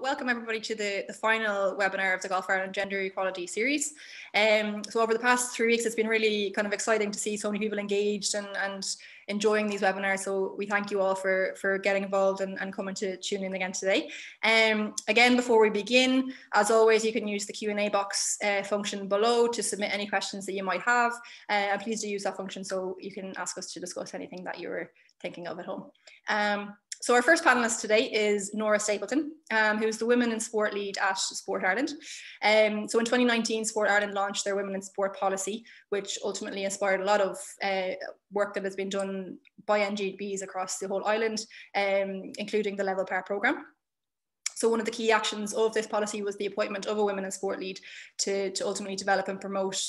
Welcome everybody to the, the final webinar of the Golf Ireland Gender Equality Series. Um, so over the past three weeks, it's been really kind of exciting to see so many people engaged and, and enjoying these webinars. So we thank you all for, for getting involved and, and coming to tune in again today. Um, again, before we begin, as always, you can use the Q&A box uh, function below to submit any questions that you might have. Uh, and please do use that function so you can ask us to discuss anything that you were thinking of at home. Um, so our first panelist today is Nora Stapleton, um, who is the Women in Sport lead at Sport Ireland. Um, so in 2019, Sport Ireland launched their Women in Sport policy, which ultimately inspired a lot of uh, work that has been done by NGBs across the whole island, um, including the Level Par programme. So one of the key actions of this policy was the appointment of a Women in Sport lead to, to ultimately develop and promote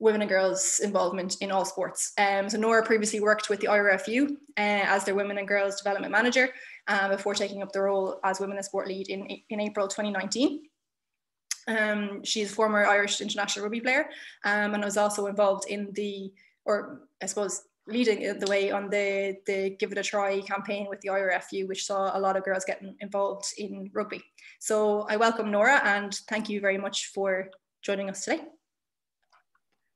women and girls involvement in all sports. Um, so Nora previously worked with the IRFU uh, as their Women and Girls Development Manager uh, before taking up the role as Women in Sport Lead in, in April 2019. Um, she's a former Irish international rugby player um, and was also involved in the, or I suppose leading the way on the, the Give It a Try campaign with the IRFU, which saw a lot of girls getting involved in rugby. So I welcome Nora and thank you very much for joining us today.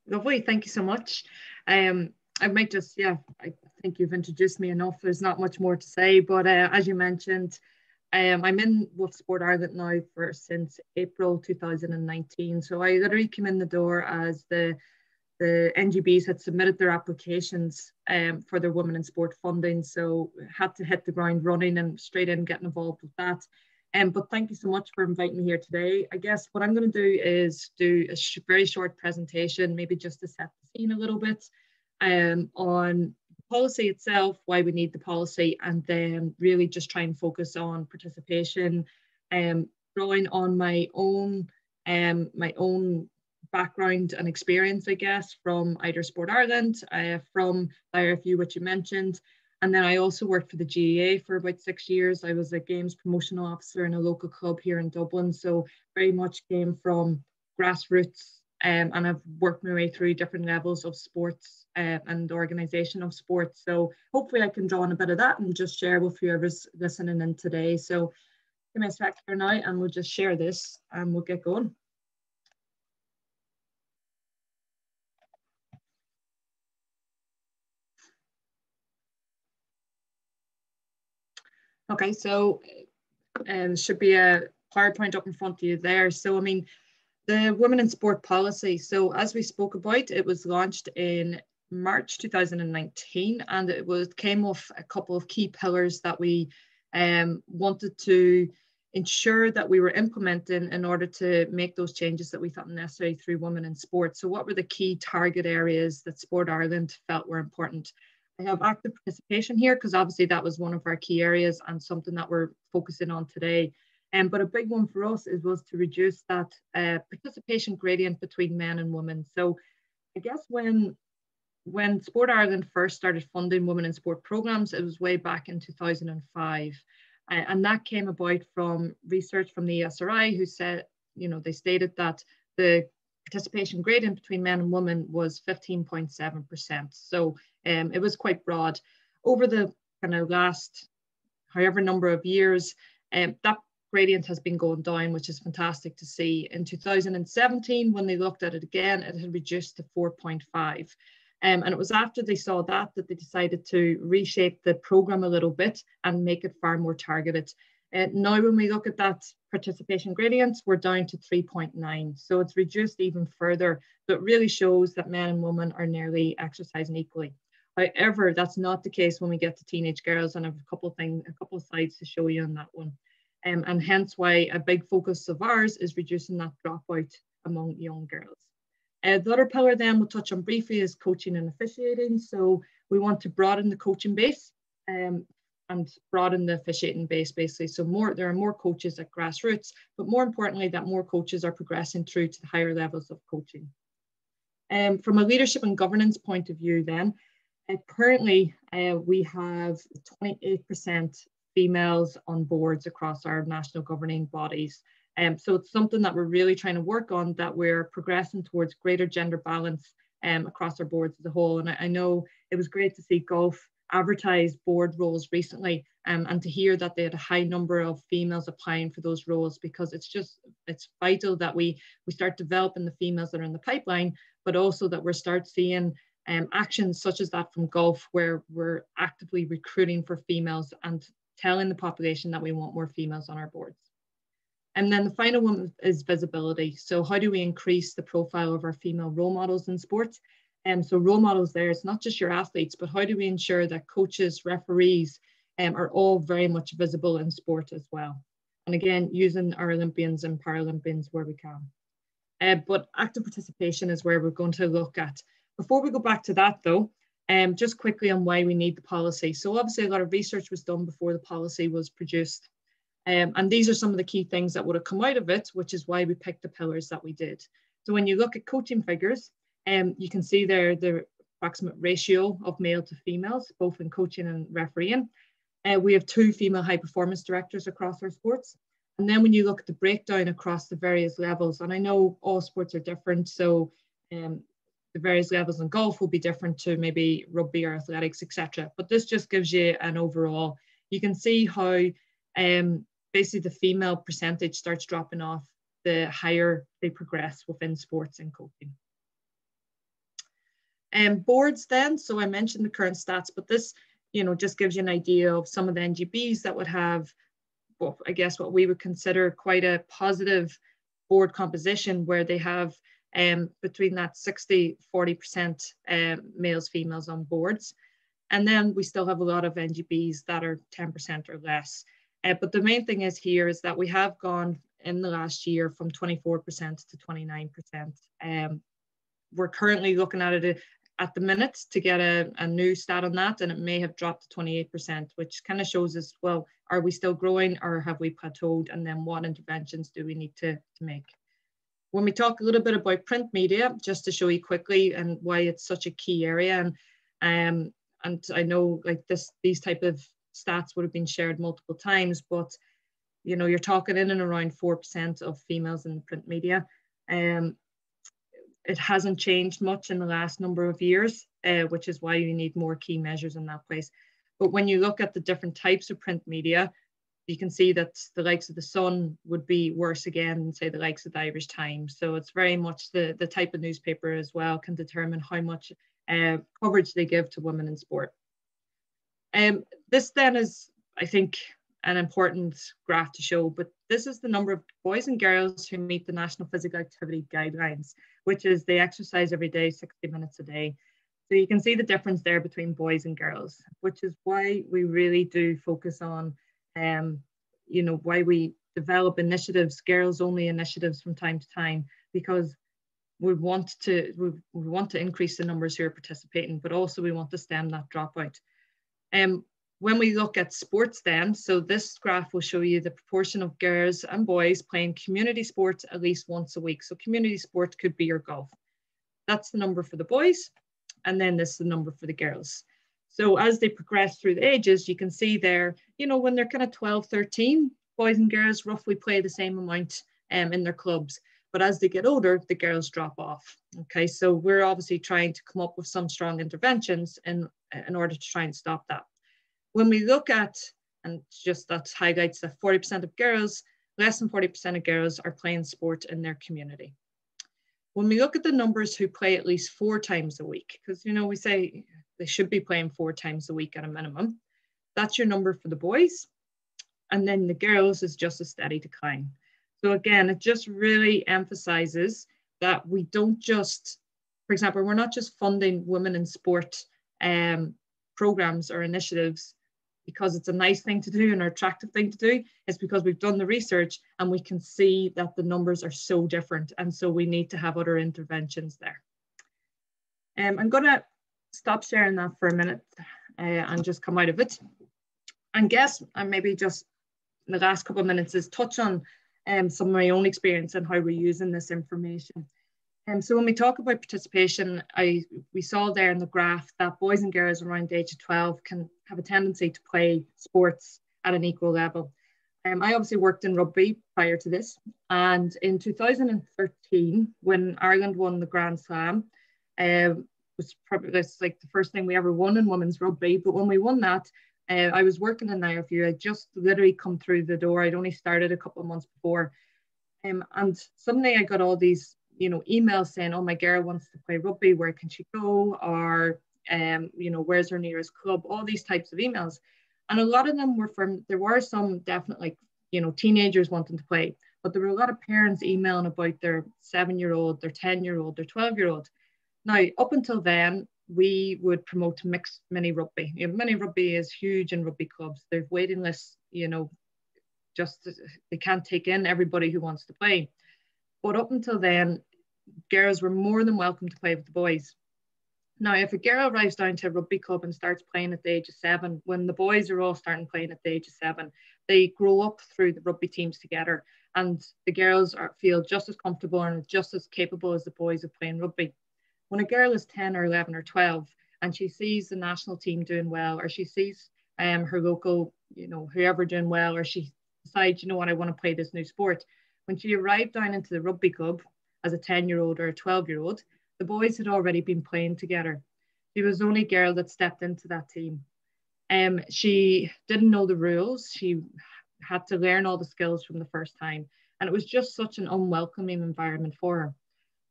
Lovely, thank you so much. Um, I might just, yeah, I think you've introduced me enough. There's not much more to say, but uh, as you mentioned, um, I'm in with Sport Ireland now for since April 2019. So I literally came in the door as the the NGBs had submitted their applications um, for their women in sport funding. So had to hit the ground running and straight in getting involved with that. Um, but thank you so much for inviting me here today. I guess what I'm going to do is do a sh very short presentation, maybe just to set the scene a little bit um, on policy itself, why we need the policy, and then really just try and focus on participation, um, drawing on my own um, my own background and experience, I guess, from Eider Sport Ireland, uh, from the IRFU, which you mentioned, and then I also worked for the GAA for about six years. I was a games promotional officer in a local club here in Dublin. So very much came from grassroots um, and I've worked my way through different levels of sports uh, and organisation of sports. So hopefully I can draw on a bit of that and just share with whoever's listening in today. So give me a sec here now and we'll just share this and we'll get going. Okay, so um, should be a PowerPoint up in front of you there. So, I mean, the Women in Sport policy. So, as we spoke about, it was launched in March 2019, and it was came off a couple of key pillars that we um, wanted to ensure that we were implementing in order to make those changes that we thought necessary through women in sport. So, what were the key target areas that Sport Ireland felt were important? I have active participation here because obviously that was one of our key areas and something that we're focusing on today. Um, but a big one for us is was to reduce that uh, participation gradient between men and women. So I guess when when Sport Ireland first started funding women in sport programs, it was way back in 2005. Uh, and that came about from research from the ESRI who said, you know, they stated that the participation gradient between men and women was 15.7%. So um, it was quite broad. Over the kind of last however number of years, um, that gradient has been going down, which is fantastic to see. In 2017, when they looked at it again, it had reduced to 4.5. Um, and it was after they saw that that they decided to reshape the program a little bit and make it far more targeted. Uh, now, when we look at that participation gradients, we're down to 3.9. So it's reduced even further. It really shows that men and women are nearly exercising equally. However, that's not the case when we get to teenage girls, and I have a couple of things, a couple of slides to show you on that one. Um, and hence why a big focus of ours is reducing that dropout among young girls. Uh, the other pillar then we'll touch on briefly is coaching and officiating. So we want to broaden the coaching base um, and broaden the officiating base basically. So more there are more coaches at grassroots, but more importantly that more coaches are progressing through to the higher levels of coaching. Um, from a leadership and governance point of view then, uh, currently uh, we have 28% females on boards across our national governing bodies. Um, so it's something that we're really trying to work on that we're progressing towards greater gender balance um, across our boards as a whole. And I, I know it was great to see golf advertised board roles recently um, and to hear that they had a high number of females applying for those roles because it's just it's vital that we we start developing the females that are in the pipeline but also that we start seeing um, actions such as that from golf where we're actively recruiting for females and telling the population that we want more females on our boards and then the final one is visibility so how do we increase the profile of our female role models in sports and um, so role models there, it's not just your athletes, but how do we ensure that coaches, referees um, are all very much visible in sport as well? And again, using our Olympians and Paralympians where we can. Uh, but active participation is where we're going to look at. Before we go back to that though, um, just quickly on why we need the policy. So obviously a lot of research was done before the policy was produced. Um, and these are some of the key things that would have come out of it, which is why we picked the pillars that we did. So when you look at coaching figures, um, you can see there the approximate ratio of male to females, both in coaching and refereeing. Uh, we have two female high performance directors across our sports. And then when you look at the breakdown across the various levels, and I know all sports are different, so um, the various levels in golf will be different to maybe rugby or athletics, etc. But this just gives you an overall. You can see how um, basically the female percentage starts dropping off the higher they progress within sports and coaching. Um, boards then, so I mentioned the current stats, but this, you know, just gives you an idea of some of the NGBs that would have, well, I guess what we would consider quite a positive board composition where they have um, between that 60, 40% um, males, females on boards. And then we still have a lot of NGBs that are 10% or less. Uh, but the main thing is here is that we have gone in the last year from 24% to 29%. Um, we're currently looking at it at the minute to get a, a new stat on that, and it may have dropped to 28%, which kind of shows us, well, are we still growing or have we plateaued? And then what interventions do we need to, to make? When we talk a little bit about print media, just to show you quickly and why it's such a key area, and um, and I know like this, these type of stats would have been shared multiple times, but you know, you're talking in and around 4% of females in print media. Um, it hasn't changed much in the last number of years, uh, which is why you need more key measures in that place. But when you look at the different types of print media, you can see that the likes of the Sun would be worse again say the likes of the Irish Times. So it's very much the, the type of newspaper as well can determine how much uh, coverage they give to women in sport. Um, this then is, I think, an important graph to show, but this is the number of boys and girls who meet the National Physical Activity Guidelines, which is they exercise every day, 60 minutes a day. So you can see the difference there between boys and girls, which is why we really do focus on, um, you know, why we develop initiatives, girls only initiatives from time to time, because we want to we, we want to increase the numbers who are participating, but also we want to stem that dropout. Um, when we look at sports then, so this graph will show you the proportion of girls and boys playing community sports at least once a week. So community sports could be your golf. That's the number for the boys. And then this is the number for the girls. So as they progress through the ages, you can see there, you know, when they're kind of 12, 13, boys and girls roughly play the same amount um, in their clubs. But as they get older, the girls drop off. Okay, so we're obviously trying to come up with some strong interventions in, in order to try and stop that when we look at, and just that highlights that 40% of girls, less than 40% of girls are playing sport in their community. When we look at the numbers who play at least four times a week, because you know we say they should be playing four times a week at a minimum, that's your number for the boys. And then the girls is just a steady decline. So again, it just really emphasizes that we don't just, for example, we're not just funding women in sport um, programs or initiatives because it's a nice thing to do and an attractive thing to do. It's because we've done the research and we can see that the numbers are so different. And so we need to have other interventions there. Um, I'm gonna stop sharing that for a minute uh, and just come out of it. And guess, and maybe just in the last couple of minutes is touch on um, some of my own experience and how we're using this information. Um, so when we talk about participation, I we saw there in the graph that boys and girls around the age of 12 can have a tendency to play sports at an equal level. Um, I obviously worked in rugby prior to this, and in 2013, when Ireland won the Grand Slam, um, was probably that's like the first thing we ever won in women's rugby. But when we won that, uh, I was working in IFU. I'd just literally come through the door. I'd only started a couple of months before. Um, and suddenly I got all these, you know, emails saying, oh, my girl wants to play rugby. Where can she go? Or, um, you know, where's her nearest club? All these types of emails. And a lot of them were from, there were some definitely, you know, teenagers wanting to play, but there were a lot of parents emailing about their seven year old, their 10 year old, their 12 year old. Now, up until then, we would promote mixed mini rugby. You know, mini rugby is huge in rugby clubs. There's waiting lists, you know, just they can't take in everybody who wants to play. But up until then, girls were more than welcome to play with the boys. Now, if a girl arrives down to a rugby club and starts playing at the age of seven, when the boys are all starting playing at the age of seven, they grow up through the rugby teams together, and the girls are, feel just as comfortable and just as capable as the boys of playing rugby. When a girl is 10 or 11 or 12 and she sees the national team doing well, or she sees um, her local, you know, whoever doing well, or she decides, you know what, I want to play this new sport. When she arrived down into the rugby club as a 10 year old or a 12 year old, the boys had already been playing together. She was the only girl that stepped into that team. Um, she didn't know the rules. She had to learn all the skills from the first time. And it was just such an unwelcoming environment for her.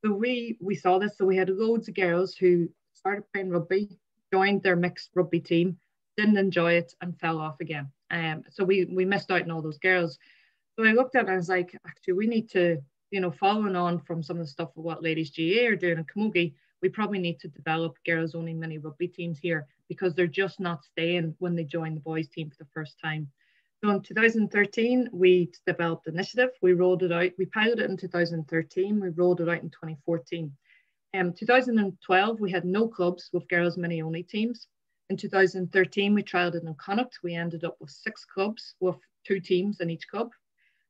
So we we saw this. So we had loads of girls who started playing rugby, joined their mixed rugby team, didn't enjoy it, and fell off again. Um, so we we missed out on all those girls. So I looked at it and I was like, actually, we need to, you know, following on from some of the stuff of what Ladies GA are doing in Camogie, we probably need to develop girls only mini rugby teams here because they're just not staying when they join the boys team for the first time. So in 2013, we developed an initiative. We rolled it out. We piloted it in 2013. We rolled it out in 2014. In um, 2012, we had no clubs with girls mini only teams. In 2013, we trialed it in Connacht. We ended up with six clubs with two teams in each club.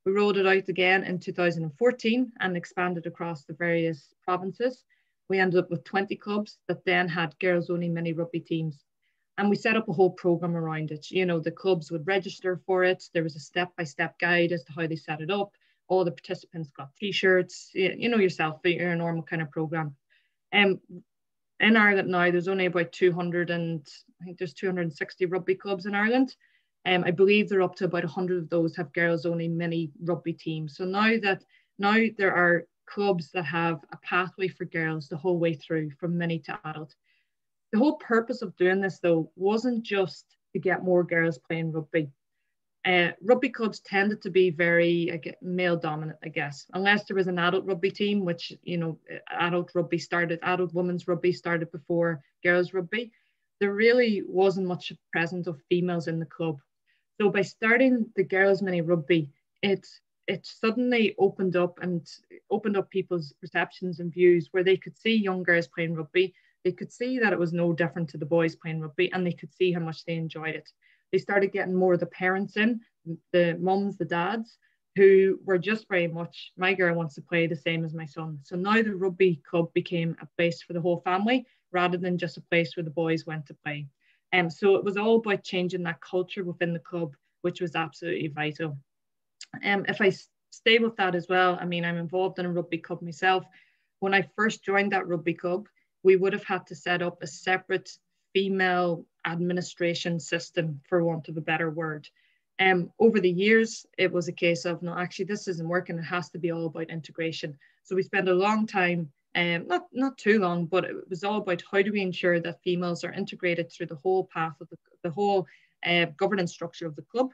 We rolled it out again in 2014 and expanded across the various provinces. We ended up with 20 clubs that then had girls only mini rugby teams and we set up a whole program around it. You know, the clubs would register for it. There was a step-by-step guide as to how they set it up. All the participants got T-shirts. You know yourself, you're a normal kind of program. Um, in Ireland now, there's only about 200 and I think there's 260 rugby clubs in Ireland. Um, I believe they're up to about 100 of those have girls only mini rugby teams. So now that now there are clubs that have a pathway for girls the whole way through from mini to adult the whole purpose of doing this though wasn't just to get more girls playing rugby. Uh, rugby clubs tended to be very male dominant, I guess, unless there was an adult rugby team, which you know, adult rugby started, adult women's rugby started before girls rugby. There really wasn't much presence of females in the club. So by starting the girls mini rugby, it it suddenly opened up and opened up people's perceptions and views where they could see young girls playing rugby they could see that it was no different to the boys playing rugby and they could see how much they enjoyed it. They started getting more of the parents in, the mums, the dads, who were just very much, my girl wants to play the same as my son. So now the rugby club became a place for the whole family rather than just a place where the boys went to play. And um, so it was all about changing that culture within the club, which was absolutely vital. Um, if I stay with that as well, I mean, I'm involved in a rugby club myself. When I first joined that rugby club, we would have had to set up a separate female administration system, for want of a better word. Um, over the years, it was a case of, no, actually, this isn't working. It has to be all about integration. So we spent a long time, um, not, not too long, but it was all about how do we ensure that females are integrated through the whole path of the, the whole uh, governance structure of the club.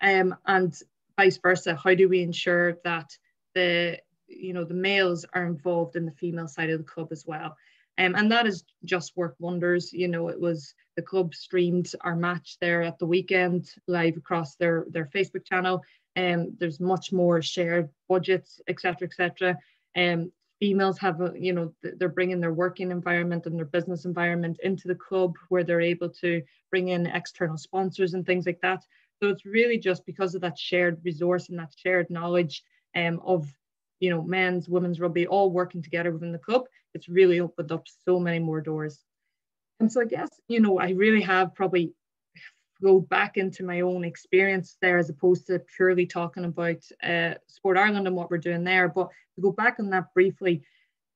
Um, and vice versa, how do we ensure that the, you know, the males are involved in the female side of the club as well. Um, and that has just worked wonders. You know, it was the club streamed our match there at the weekend live across their, their Facebook channel. And um, there's much more shared budgets, etc., etc. Um, females have, a, you know, they're bringing their working environment and their business environment into the club where they're able to bring in external sponsors and things like that. So it's really just because of that shared resource and that shared knowledge um, of you know, men's, women's rugby, all working together within the club, it's really opened up so many more doors. And so I guess, you know, I really have probably go back into my own experience there as opposed to purely talking about uh, Sport Ireland and what we're doing there. But to go back on that briefly,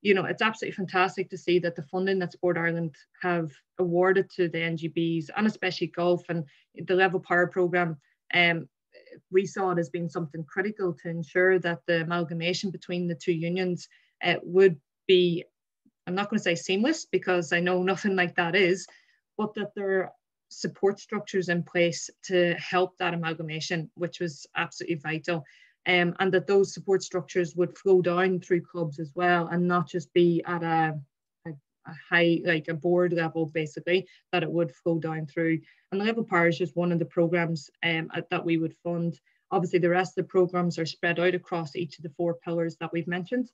you know, it's absolutely fantastic to see that the funding that Sport Ireland have awarded to the NGBs and especially golf and the level par program, um, we saw it as being something critical to ensure that the amalgamation between the two unions uh, would be, I'm not going to say seamless because I know nothing like that is, but that there support structures in place to help that amalgamation, which was absolutely vital um, and that those support structures would flow down through clubs as well and not just be at a, a, a, high, like a board level basically, that it would flow down through. And the Level Par is just one of the programs um, that we would fund. Obviously, the rest of the programs are spread out across each of the four pillars that we've mentioned.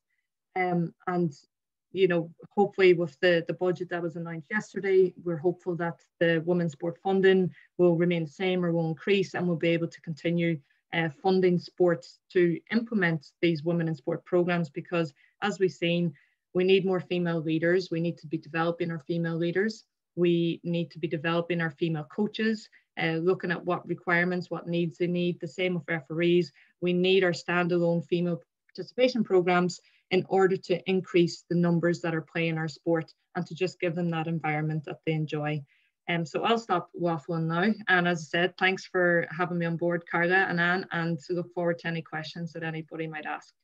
Um, and you know, hopefully with the, the budget that was announced yesterday, we're hopeful that the women's sport funding will remain the same or will increase and we'll be able to continue uh, funding sports to implement these women in sport programs because as we've seen, we need more female leaders. We need to be developing our female leaders. We need to be developing our female coaches, uh, looking at what requirements, what needs they need. The same with referees. We need our standalone female participation programs in order to increase the numbers that are playing our sport and to just give them that environment that they enjoy. Um, so I'll stop waffling now. And as I said, thanks for having me on board, Carla and Anne, and to look forward to any questions that anybody might ask.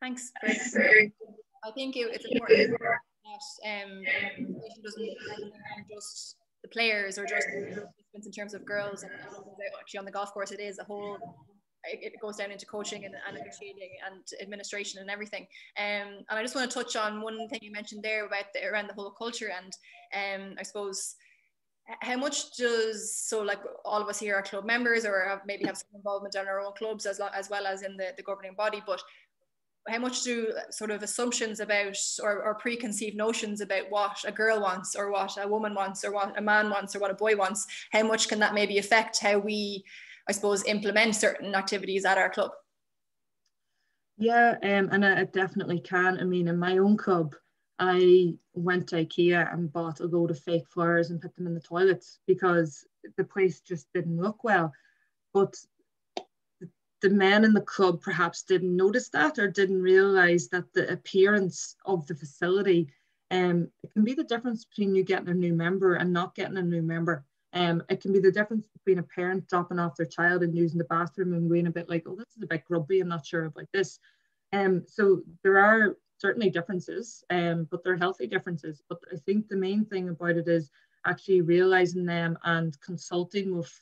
Thanks. I think it, it's important that um, doesn't just the players or just in terms of girls and actually on the golf course it is a whole it goes down into coaching and, and and administration and everything. Um, and I just want to touch on one thing you mentioned there about the, around the whole culture and um, I suppose how much does so like all of us here are club members or have, maybe have some involvement in our own clubs as, lo- as well as in the, the governing body, but how much do sort of assumptions about or, or preconceived notions about what a girl wants or what a woman wants or what a man wants or what a boy wants, how much can that maybe affect how we I suppose, implement certain activities at our club? Yeah, um, and I definitely can. I mean, in my own club, I went to IKEA and bought a load of fake flowers and put them in the toilets because the place just didn't look well. But the men in the club perhaps didn't notice that or didn't realize that the appearance of the facility um, it can be the difference between you getting a new member and not getting a new member. Um, it can be the difference between a parent dropping off their child and using the bathroom and being a bit like, oh, this is a bit grubby, I'm not sure about this. Um, so there are certainly differences, um, but they're healthy differences. But I think the main thing about it is actually realizing them and consulting with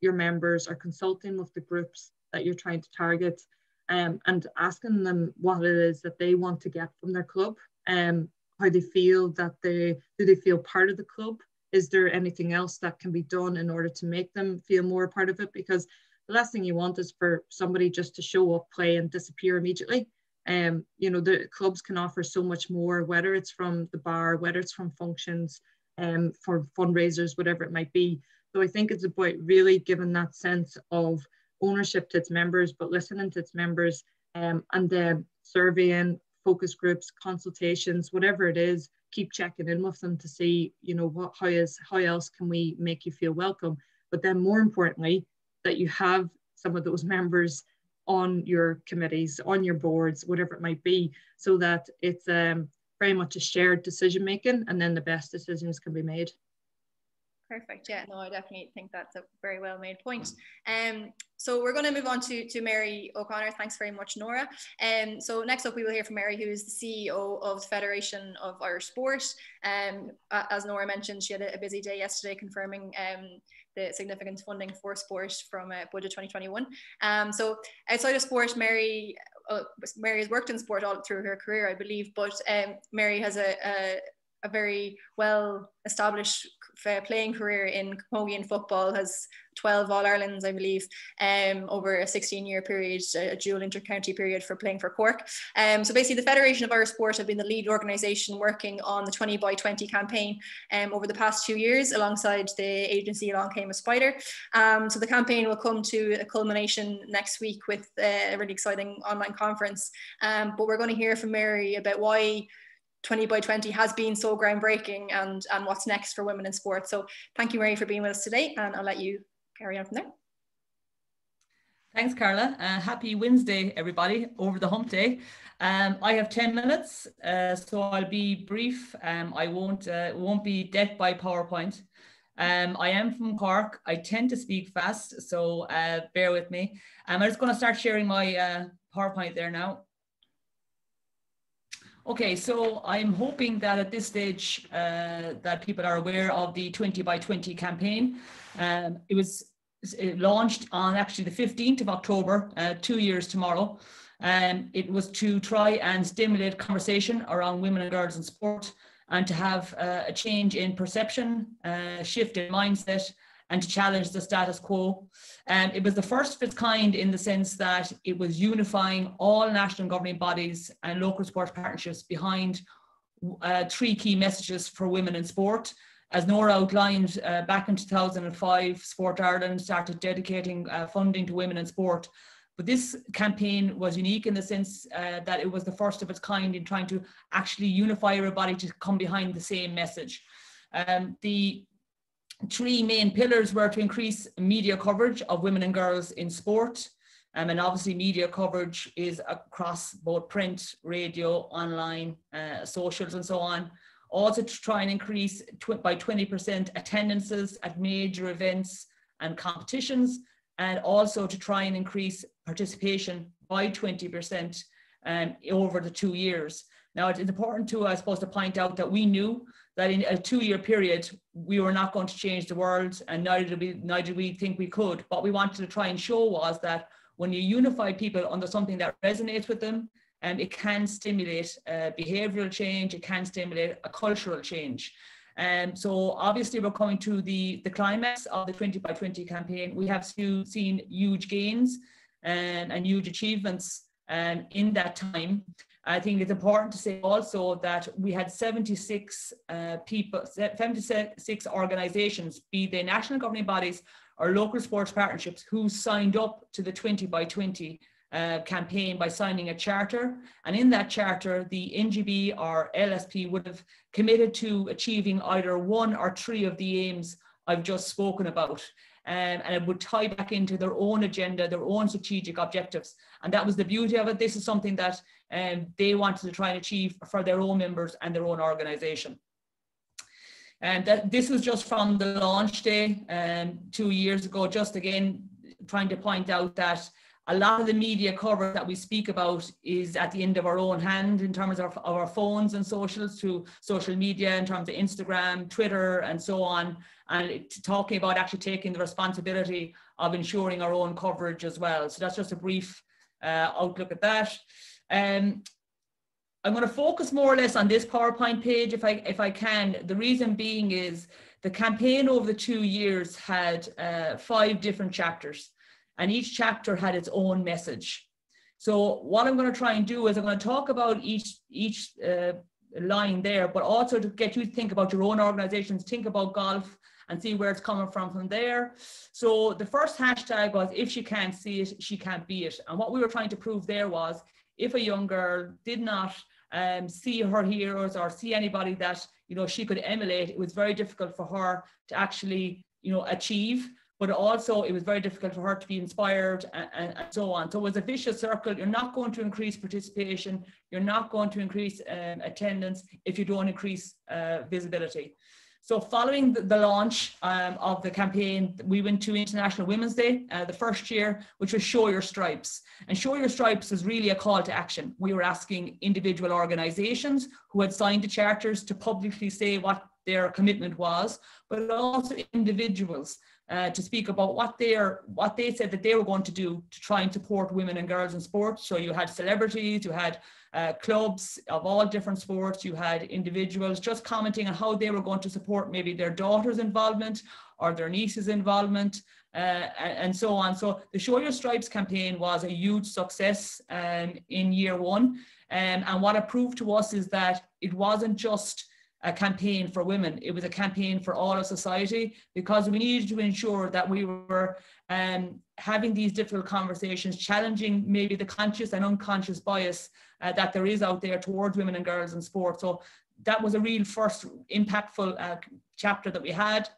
your members or consulting with the groups that you're trying to target um, and asking them what it is that they want to get from their club, um, how they feel that they, do they feel part of the club? Is there anything else that can be done in order to make them feel more part of it? Because the last thing you want is for somebody just to show up, play, and disappear immediately. Um, you know, the clubs can offer so much more, whether it's from the bar, whether it's from functions, um, for fundraisers, whatever it might be. So I think it's about really giving that sense of ownership to its members, but listening to its members, um, and then surveying, focus groups, consultations, whatever it is, keep checking in with them to see, you know, what how is how else can we make you feel welcome? But then more importantly, that you have some of those members on your committees, on your boards, whatever it might be, so that it's um, very much a shared decision making and then the best decisions can be made. Perfect. Yeah, no, I definitely think that's a very well made point. Um, so we're going to move on to, to Mary O'Connor. Thanks very much, Nora. Um, so next up, we will hear from Mary, who is the CEO of the Federation of Irish Sport. Um, as Nora mentioned, she had a, busy day yesterday confirming um, the significant funding for sport from uh, Budget 2021. Um, so outside of sport, Mary uh, Mary has worked in sport all through her career, I believe, but um, Mary has a, a, a very well established playing career in Camogie and football, has 12 All Irelands, I believe, um, over a 16 year period, a dual inter-county period for playing for Cork. Um, so basically, the Federation of Irish Sport have been the lead organisation working on the 20 by 20 campaign um, over the past two years, alongside the agency Along Came a Spider. Um, so the campaign will come to a culmination next week with a really exciting online conference. Um, but we're going to hear from Mary about why 20 by 20 has been so groundbreaking and, and what's next for women in sport. So thank you, Mary, for being with us today, and I'll let you carry on from there. Thanks, Carla. Uh, happy Wednesday, everybody, over the hump day. Um, I have 10 minutes, uh, so I'll be brief. Um, I won't, uh, won't be death by PowerPoint. Um, I am from Cork. I tend to speak fast, so uh, bear with me. Um, I'm just going to start sharing my uh, PowerPoint there now. Okay, so I'm hoping that at this stage uh, that people are aware of the 20 by 20 campaign. Um, it was it launched on actually the 15th of October, uh, two years tomorrow. And it was to try and stimulate conversation around women and girls in sport and to have uh, a change in perception, uh, shift in mindset, and to challenge the status quo. And it was the first of its kind in the sense that it was unifying all national governing bodies and local sports partnerships behind uh, three key messages for women in sport as Nora outlined uh, back in 2005, Sport Ireland started dedicating uh, funding to women in sport. But this campaign was unique in the sense uh, that it was the first of its kind in trying to actually unify everybody to come behind the same message. Um, the three main pillars were to increase media coverage of women and girls in sport. Um, and obviously media coverage is across both print, radio, online, uh, socials and so on also to try and increase tw by 20% attendances at major events and competitions, and also to try and increase participation by 20% um, over the two years. Now, it's important to, I suppose, to point out that we knew that in a two-year period, we were not going to change the world, and neither did we, neither did we think we could. What we wanted to try and show was that when you unify people under something that resonates with them, um, it can stimulate uh, behavioral change, it can stimulate a cultural change. Um, so obviously we're coming to the, the climax of the 20 by 20 campaign. We have seen huge gains and, and huge achievements um, in that time. I think it's important to say also that we had 76 uh, people, 76 organizations, be they national governing bodies or local sports partnerships, who signed up to the 20 by 20 uh, campaign by signing a charter. And in that charter, the NGB or LSP would have committed to achieving either one or three of the aims I've just spoken about. Um, and it would tie back into their own agenda, their own strategic objectives. And that was the beauty of it. This is something that um, they wanted to try and achieve for their own members and their own organization. And that this was just from the launch day um, two years ago, just again, trying to point out that a lot of the media cover that we speak about is at the end of our own hand in terms of, of our phones and socials through social media in terms of Instagram, Twitter, and so on. And talking about actually taking the responsibility of ensuring our own coverage as well. So that's just a brief uh, outlook at that. Um, I'm going to focus more or less on this PowerPoint page if I if I can. The reason being is the campaign over the two years had uh, five different chapters and each chapter had its own message. So what I'm going to try and do is I'm going to talk about each each uh, line there, but also to get you to think about your own organizations, think about golf and see where it's coming from from there. So the first hashtag was if she can't see it, she can't be it. And what we were trying to prove there was if a young girl did not um, see her heroes or see anybody that you know she could emulate, it was very difficult for her to actually you know achieve but also it was very difficult for her to be inspired and, and, and, so on. So it was a vicious circle. You're not going to increase participation. You're not going to increase um, attendance if you don't increase uh, visibility. So following the, the launch um, of the campaign, we went to International Women's Day uh, the first year, which was Show Your Stripes. And Show Your Stripes is really a call to action. We were asking individual organizations who had signed the charters to publicly say what their commitment was, but also individuals uh, to speak about what they are, what they said that they were going to do to try and support women and girls in sports. So you had celebrities, you had uh, clubs of all different sports, you had individuals just commenting on how they were going to support maybe their daughter's involvement or their niece's involvement. Uh, and so on. So the Show Your Stripes campaign was a huge success um, in year one. Um, and what it proved to us is that it wasn't just a campaign for women. It was a campaign for all of society because we needed to ensure that we were um, having these difficult conversations, challenging maybe the conscious and unconscious bias uh, that there is out there towards women and girls in sport. So that was a real first impactful uh, chapter that we had.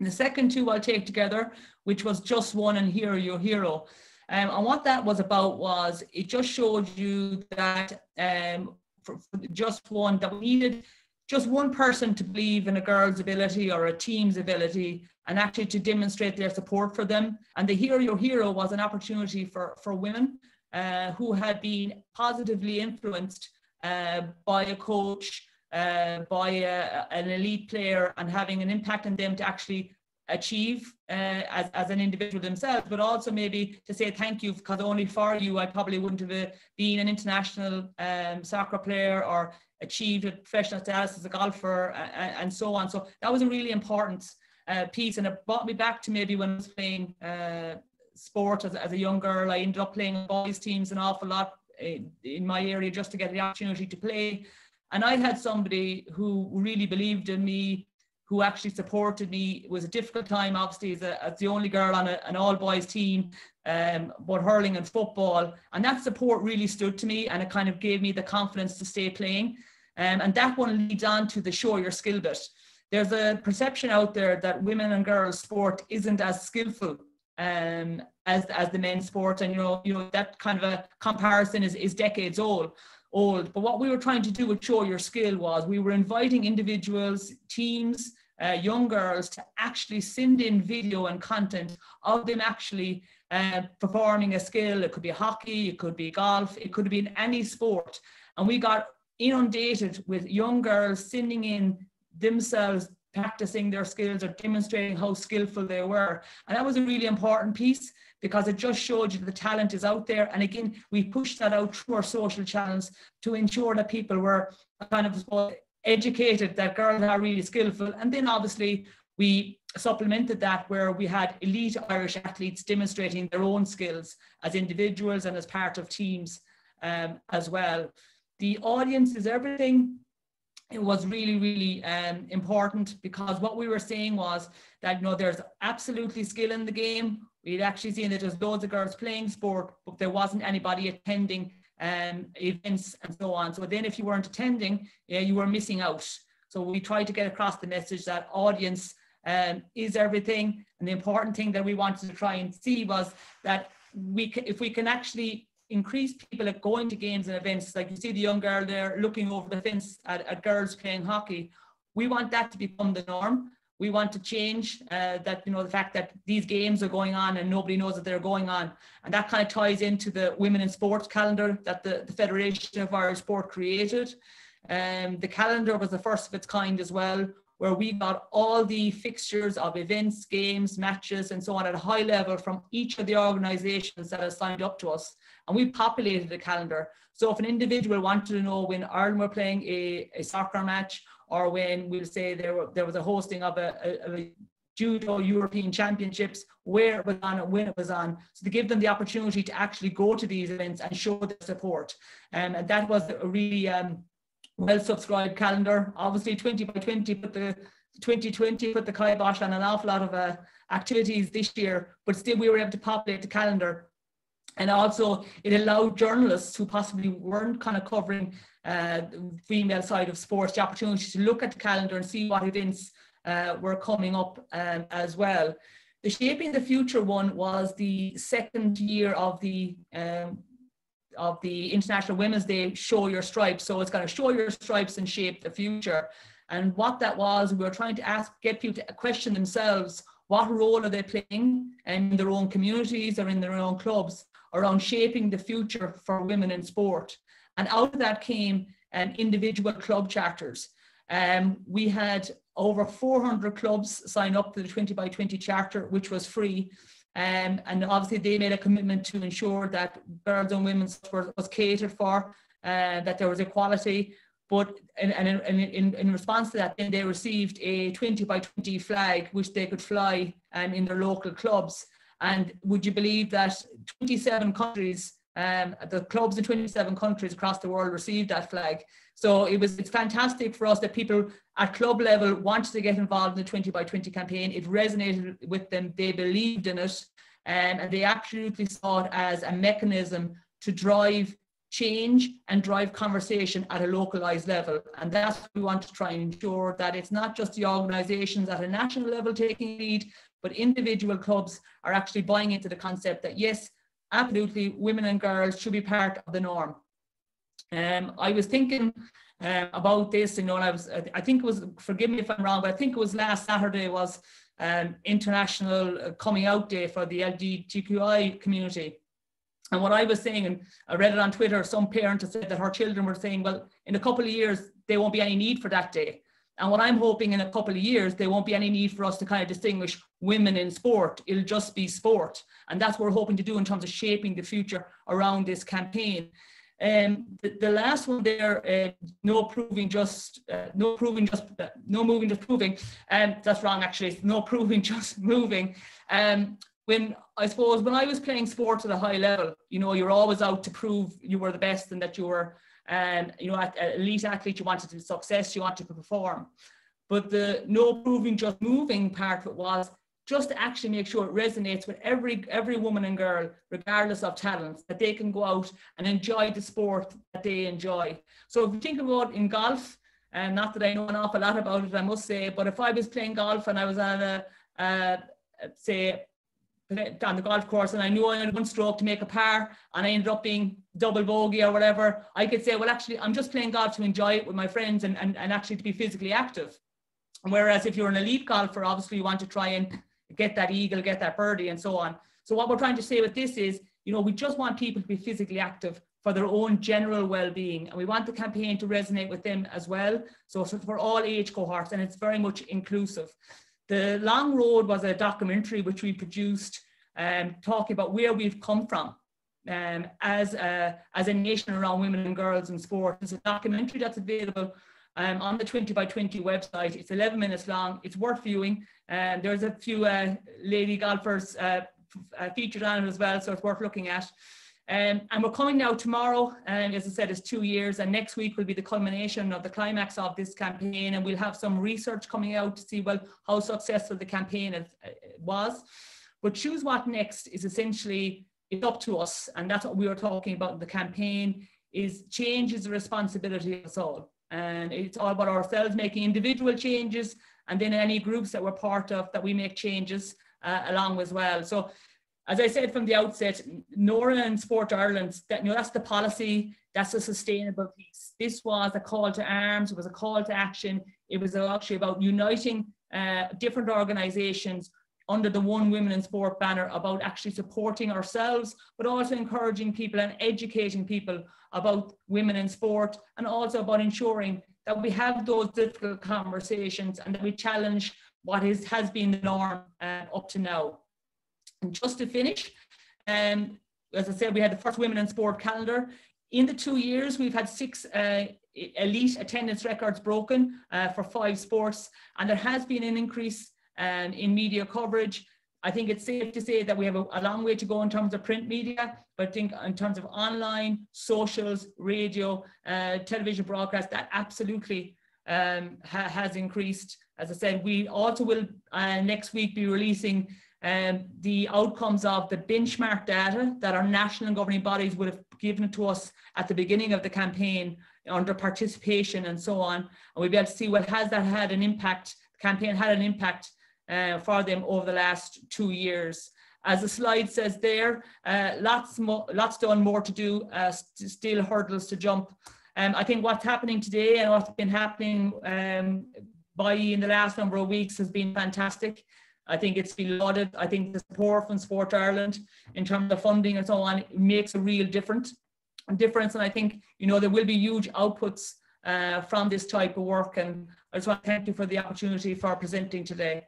And the second two I'll take together, which was just one and hero your hero. Um, and what that was about was it just showed you that um, for, for just one, that we needed just one person to believe in a girl's ability or a team's ability and actually to demonstrate their support for them. And the Hero Your Hero was an opportunity for, for women uh, who had been positively influenced uh, by a coach, uh, by a, an elite player, and having an impact on them to actually achieve uh, as, as an individual themselves, but also maybe to say thank you because only for you I probably wouldn't have uh, been an international um, soccer player or achieved a professional status as a golfer and, and so on. So that was a really important uh, piece and it brought me back to maybe when I was playing uh, sport as, as a young girl. I ended up playing boys teams an awful lot in, in my area just to get the opportunity to play. And I had somebody who really believed in me, who actually supported me. It was a difficult time, obviously, as, a, as the only girl on a, an all boys team, um, but hurling and football. And that support really stood to me and it kind of gave me the confidence to stay playing. Um, and that one leads on to the show your skill bit. There's a perception out there that women and girls sport isn't as skillful um, as as the men's sport, and you know, you know that kind of a comparison is, is decades old. Old, but what we were trying to do with show your skill was we were inviting individuals, teams, uh, young girls to actually send in video and content of them actually uh, performing a skill. It could be hockey, it could be golf, it could be in any sport. And we got inundated with young girls sending in themselves practicing their skills or demonstrating how skillful they were. And that was a really important piece because it just showed you the talent is out there. And again, we pushed that out through our social channels to ensure that people were kind of educated that girls are really skillful. And then obviously we supplemented that where we had elite Irish athletes demonstrating their own skills as individuals and as part of teams um, as well. The audience is everything it was really, really um, important because what we were saying was that, you know, there's absolutely skill in the game. We'd actually seen that there's loads of girls playing sport, but there wasn't anybody attending um, events and so on. So then if you weren't attending, yeah, you were missing out. So we tried to get across the message that audience um, is everything. And the important thing that we wanted to try and see was that we, can, if we can actually increase people at going to games and events. Like you see the young girl there looking over the fence at, at girls playing hockey. We want that to become the norm. We want to change uh, that, you know, the fact that these games are going on and nobody knows that they're going on. And that kind of ties into the women in sports calendar that the, the Federation of Irish Sport created. Um, the calendar was the first of its kind as well, where we got all the fixtures of events, games, matches, and so on at a high level from each of the organisations that have signed up to us and we populated the calendar. So if an individual wanted to know when Ireland were playing a, a soccer match or when we'll say there, were, there was a hosting of a, a, a judo European championships, where it was on and when it was on. So to give them the opportunity to actually go to these events and show their support. Um, and that was a really um, well subscribed calendar. Obviously 20 by 20 put the 2020 put the kibosh on an awful lot of uh, activities this year, but still we were able to populate the calendar and also it allowed journalists who possibly weren't kind of covering uh, the female side of sports the opportunity to look at the calendar and see what events uh, were coming up um, as well. The Shaping the Future one was the second year of the um, of the International Women's Day Show Your Stripes. So it's going to show your stripes and shape the future. And what that was, we were trying to ask, get people to question themselves what role are they playing in their own communities or in their own clubs around shaping the future for women in sport. And out of that came um, individual club charters. Um, we had over 400 clubs sign up to the 20 by 20 charter, which was free. Um, and obviously they made a commitment to ensure that girls and women's sport was catered for, uh, that there was equality. But and, and in, in, response to that, then they received a 20 by 20 flag, which they could fly um, in their local clubs. And would you believe that 27 countries, um, the clubs in 27 countries across the world received that flag? So it was it's fantastic for us that people at club level wanted to get involved in the 20 by 20 campaign. It resonated with them. They believed in it, um, and they absolutely saw it as a mechanism to drive change and drive conversation at a localized level. And that's what we want to try and ensure that it's not just the organizations at a national level taking lead, but individual clubs are actually buying into the concept that yes, absolutely women and girls should be part of the norm. Um, I was thinking um, about this, you know, and I was, I think it was, forgive me if I'm wrong, but I think it was last Saturday was um, International uh, Coming Out Day for the LGBTQI community. And what I was saying, and I read it on Twitter, some parent said that her children were saying, well, in a couple of years, there won't be any need for that day. And what I'm hoping in a couple of years, there won't be any need for us to kind of distinguish women in sport. It'll just be sport. And that's what we're hoping to do in terms of shaping the future around this campaign. Um, the, the last one there, uh, no proving just, uh, no proving just, uh, no moving just proving. Um, that's wrong actually. It's no proving just moving. Um, when I suppose when I was playing sports at a high level, you know, you're always out to prove you were the best and that you were, um, you know, at, at elite athlete, you wanted to success, you wanted to perform. But the no proving just moving part of it was just to actually make sure it resonates with every every woman and girl, regardless of talents, that they can go out and enjoy the sport that they enjoy. So if you think about in golf, and not that I know an awful lot about it, I must say, but if I was playing golf and I was on a, uh, say, on the golf course and I knew I had one stroke to make a par and I ended up being double bogey or whatever, I could say, well, actually, I'm just playing golf to enjoy it with my friends and, and, and actually to be physically active. Whereas if you're an elite golfer, obviously you want to try and get that eagle, get that birdie, and so on. So what we're trying to say with this is, you know, we just want people to be physically active for their own general well-being, and we want the campaign to resonate with them as well. So, so for all age cohorts, and it's very much inclusive. The Long Road was a documentary which we produced, um, talking about where we've come from um, as, a, as a nation around women and girls in sport. It's a documentary that's available um, on the 20 by 20 website. It's 11 minutes long. It's worth viewing. And um, there's a few uh, lady golfers uh, uh, featured on it as well, so it's worth looking at. Um, and we're coming now tomorrow, and as I said, it's two years, and next week will be the culmination of the climax of this campaign, and we'll have some research coming out to see well how successful the campaign uh, was. But choose what next is essentially it's up to us, and that's what we were talking about in the campaign. Is change is the responsibility of us all. And it's all about ourselves making individual changes and then any groups that we're part of that we make changes uh, along as well. So as I said from the outset, Nora and Sport Ireland, that, you know, that's the policy, that's a sustainable piece. This was a call to arms, it was a call to action. It was actually about uniting uh, different organizations under the One Women in Sport banner about actually supporting ourselves, but also encouraging people and educating people about women in sport and also about ensuring that we have those difficult conversations and that we challenge what is, has been the norm uh, up to now. Just to finish, um, as I said, we had the first Women in Sport calendar. In the two years, we've had six uh, elite attendance records broken uh, for five sports, and there has been an increase um, in media coverage. I think it's safe to say that we have a, a, long way to go in terms of print media, but I think in terms of online, socials, radio, uh, television broadcast, that absolutely um, ha has increased. As I said, we also will uh, next week be releasing um, the outcomes of the benchmark data that our national and governing bodies would have given to us at the beginning of the campaign under participation and so on. And we'll be able to see what has that had an impact, the campaign had an impact uh, for them over the last two years. As the slide says there, uh, lots, more, lots done, more to do, uh, st still hurdles to jump. Um, I think what's happening today and what's been happening um, by in the last number of weeks has been fantastic. I think it's been lauded. I think the support from Sport Ireland in terms of funding and so on makes a real difference. Difference, and I think you know there will be huge outputs uh, from this type of work. And I just want to thank you for the opportunity for presenting today.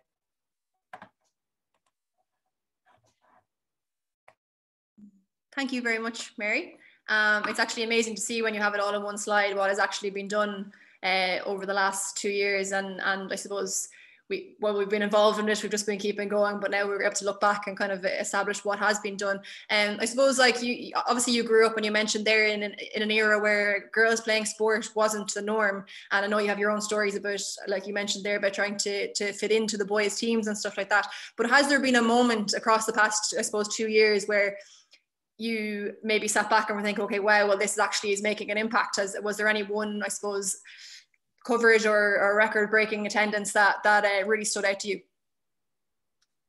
Thank you very much, Mary. Um, it's actually amazing to see when you have it all in one slide what has actually been done uh, over the last two years. And, and I suppose we well we've been involved in this we've just been keeping going but now we're able to look back and kind of establish what has been done. And um, i suppose like you obviously you grew up and you mentioned there in an, in an era where girls playing sport wasn't the norm. And i know you have your own stories about like you mentioned there about trying to to fit into the boys teams and stuff like that. But has there been a moment across the past i suppose two years where you maybe sat back and were thinking, okay, wow, well, this is actually is making an impact. As was there any one, I suppose, coverage or, or record breaking attendance that that uh, really stood out to you?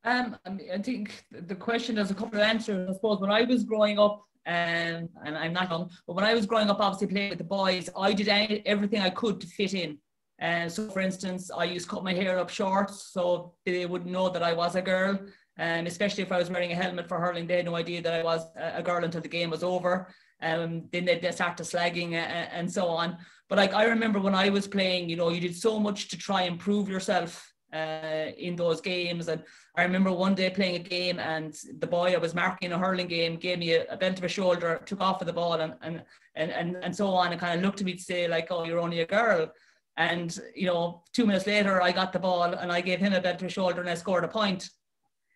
Um, I think the question has a couple of answers. I suppose when I was growing up, um, and I'm not young, but when I was growing up, obviously playing with the boys, I did everything I could to fit in. And uh, so, for instance, I used to cut my hair up short so they wouldn't know that I was a girl. Um, especially if I was wearing a helmet for hurling, they had no idea that I was a girl until the game was over. Um, then they, they started slagging uh, and so on. But like I remember when I was playing, you know, you did so much to try and prove yourself uh, in those games. And I remember one day playing a game and the boy I was marking in a hurling game gave me a, a bent of a shoulder, took off of the ball and, and, and, and, and so on and kind of looked at me to say like, oh, you're only a girl. And, you know, two minutes later, I got the ball and I gave him a bent of a shoulder and I scored a point.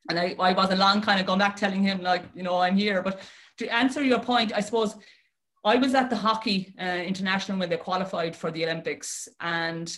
And I, I wasn't long kind of going back telling him like, you know, I'm here. But to answer your point, I suppose I was at the hockey uh, international when they qualified for the Olympics and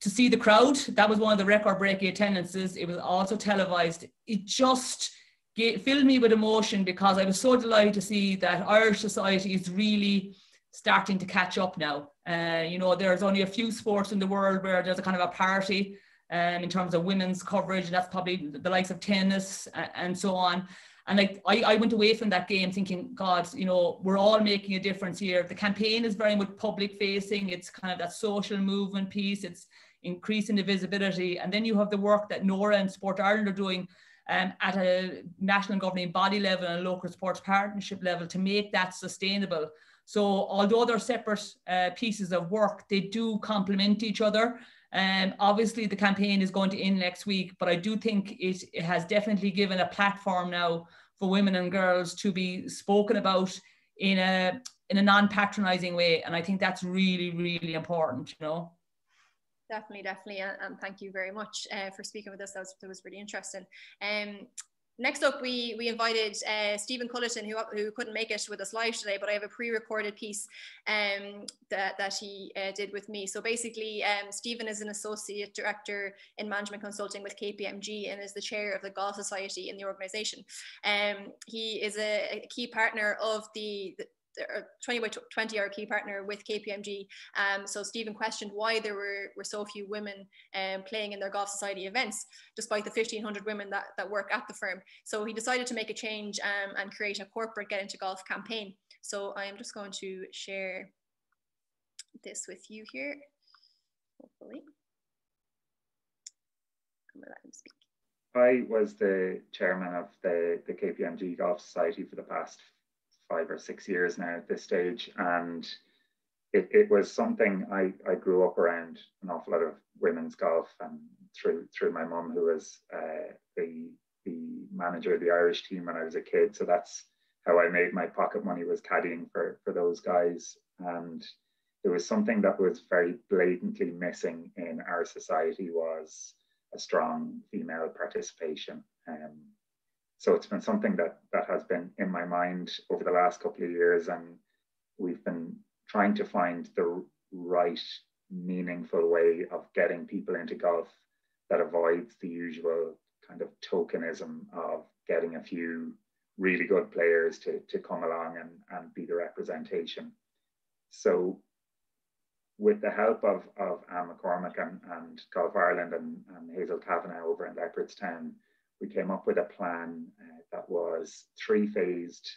to see the crowd. That was one of the record breaking attendances. It was also televised. It just filled me with emotion because I was so delighted to see that Irish society is really starting to catch up now. Uh, you know, there's only a few sports in the world where there's a kind of a parity um, in terms of women's coverage, and that's probably the likes of tennis and, and so on. And like I, I went away from that game thinking, God, you know, we're all making a difference here. The campaign is very much public facing. It's kind of that social movement piece. It's increasing the visibility. And then you have the work that Nora and Sport Ireland are doing um, at a national governing body level and local sports partnership level to make that sustainable. So although they're separate uh, pieces of work, they do complement each other. Um, obviously, the campaign is going to end next week, but I do think it, it has definitely given a platform now for women and girls to be spoken about in a in a non-patronizing way, and I think that's really really important. You know. Definitely, definitely, and, thank you very much uh, for speaking with us. That was, that was really interesting. Um, next up, we we invited uh, Steven Culliton, who, who couldn't make it with us live today, but I have a pre-recorded piece um, that, that he uh, did with me. So basically, um, Steven is an associate director in management consulting with KPMG and is the chair of the Golf Society in the organization. Um, he is a, a key partner of the, the 20 by 20 our key partner with KPMG. Um, so Steven questioned why there were, were so few women um, playing in their Golf Society events, despite the 1500 women that, that work at the firm. So he decided to make a change um, and create a corporate Get Into Golf campaign. So I am just going to share this with you here, hopefully. I'm gonna let him speak. I was the chairman of the, the KPMG Golf Society for the past five or six years now at this stage. And it, it was something I, I grew up around an awful lot of women's golf and through through my mum who was uh, the the manager of the Irish team when I was a kid. So that's how I made my pocket money was caddying for for those guys. And it was something that was very blatantly missing in our society was a strong female participation. Um, so it's been something that that has been in my mind over the last couple of years, and we've been trying to find the right, meaningful way of getting people into golf that avoids the usual kind of tokenism of getting a few really good players to, to come along and, and be the representation. So with the help of, of Anne McCormack and, and Golf Ireland and, and Hazel Kavanagh over in Leopardstown, we came up with a plan uh, that was three phased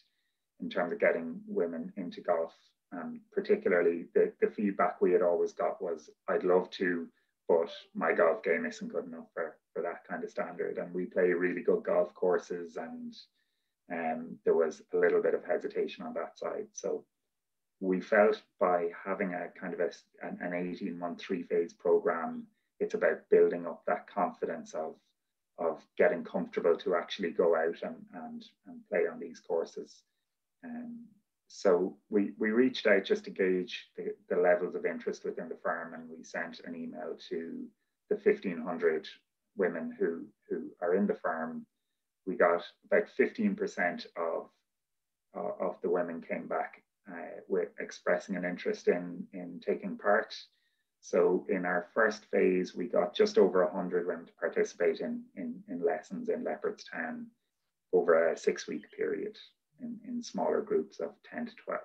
in terms of getting women into golf. And particularly the, the feedback we had always got was, I'd love to, but my golf game isn't good enough for, for that kind of standard. And we play really good golf courses and um, there was a little bit of hesitation on that side. So we felt by having a kind of a, an 18 month three phase program, it's about building up that confidence of of getting comfortable to actually go out and, and, and play on these courses. Um, so we, we reached out just to gauge the, the levels of interest within the firm and we sent an email to the 1500 women who, who are in the firm. We got about 15% of, uh, of the women came back uh, with expressing an interest in, in taking part. So in our first phase, we got just over 100 women to participate in, in, in lessons in Leopardstown over a six week period in, in smaller groups of 10 to 12.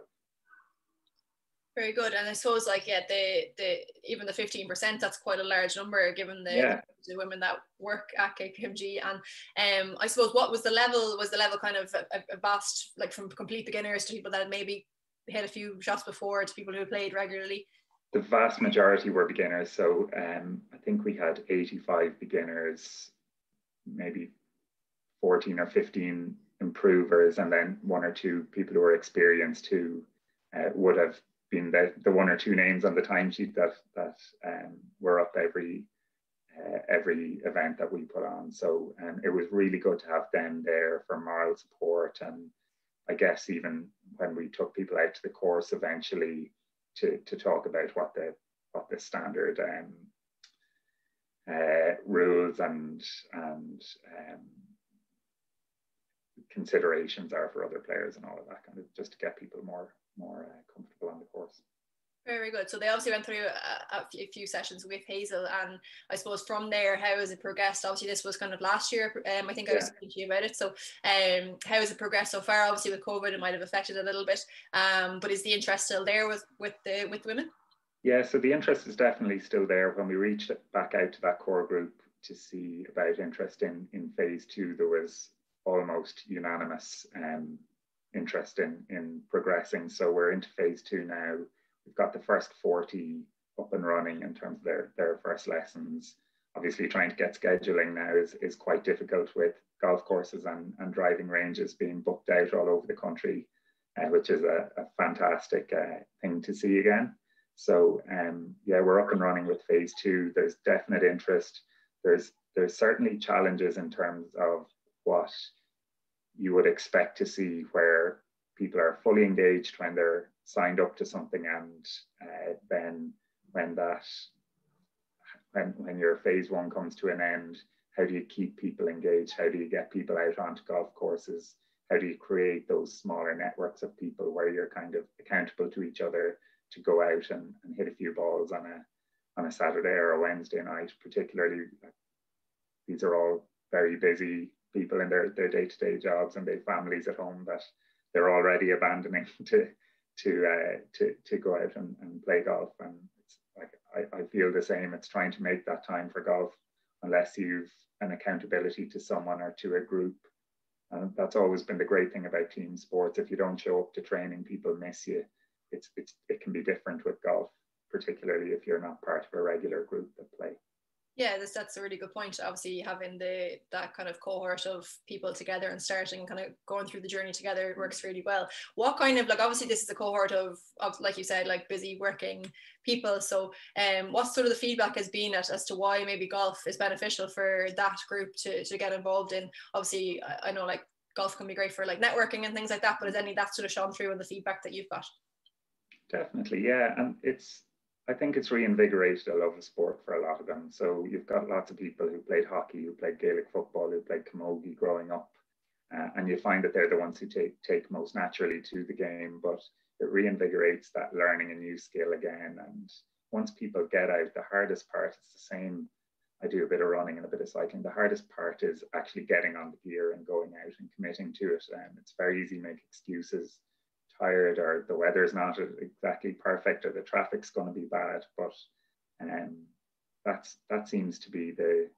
Very good, and I suppose like yeah, the the even the fifteen percent that's quite a large number given the, yeah. the, women that work at KPMG. And um, I suppose what was the level? Was the level kind of a, a vast, like from complete beginners to people that maybe had a few shots before to people who played regularly? The vast majority were beginners. So um, I think we had eighty five beginners, maybe fourteen or fifteen improvers, and then one or two people who were experienced who uh, would have been the, the one or two names on the timesheet that that um, were up every uh, every event that we put on. So um, it was really good to have them there for moral support and I guess even when we took people out to the course eventually to, to talk about what the what the standard um, uh, rules and and um, considerations are for other players and all of that kind of just to get people more more uh, comfortable on the course. Very good. So they obviously went through a, a, few sessions with Hazel, and I suppose from there, how has it progressed? Obviously, this was kind of last year. Um, I think I was talking to you about it. So, um, how has it progressed so far? Obviously, with COVID, it might have affected a little bit. Um, but is the interest still there with with the with women? Yeah. So the interest is definitely still there. When we reached back out to that core group to see about interest in in phase two, there was almost unanimous um, interest in, in progressing. So we're into phase two now. We've got the first 40 up and running in terms of their, their first lessons. Obviously, trying to get scheduling now is, is quite difficult with golf courses and, and driving ranges being booked out all over the country, uh, which is a, a fantastic uh, thing to see again. So um, yeah, we're up and running with phase two. There's definite interest. There's there's certainly challenges in terms of what you would expect to see where people are fully engaged when they're signed up to something and uh, then when that when, when your phase one comes to an end how do you keep people engaged? How do you get people out onto golf courses? How do you create those smaller networks of people where you're kind of accountable to each other to go out and, and hit a few balls on a on a saturday or a wednesday night? Particularly these are all very busy people in their, their day-to-day jobs and their families at home that they're already abandoning to to uh, to to go out and, and play golf. And it's like I, I feel the same. It's trying to make that time for golf unless you've an accountability to someone or to a group. And that's always been the great thing about team sports. If you don't show up to training people miss you. It's it's it can be different with golf particularly if you're not part of a regular group that play yeah, that's, that's a really good point. Obviously, having the that kind of cohort of people together and starting kind of going through the journey together works really well. What kind of like obviously this is a cohort of, of like you said, like busy working people. So, um, what sort of the feedback has been at, as to why maybe golf is beneficial for that group to to get involved in? Obviously, I, I know like golf can be great for like networking and things like that, but has any that sort of shown through in the feedback that you've got? Definitely, yeah, and it's I think it's reinvigorated a love of sport for a lot of them. So you've got lots of people who played hockey, who played Gaelic football, who played camogie growing up, uh, and you find that they're the ones who take take most naturally to the game. But it reinvigorates that learning a new skill again. And once people get out, the hardest part is the same. I do a bit of running and a bit of cycling. The hardest part is actually getting on the gear and going out and committing to it. And um, it's very easy to make excuses tired or the weather's not exactly perfect or the traffic's going to be bad. But um, that's that seems to be the,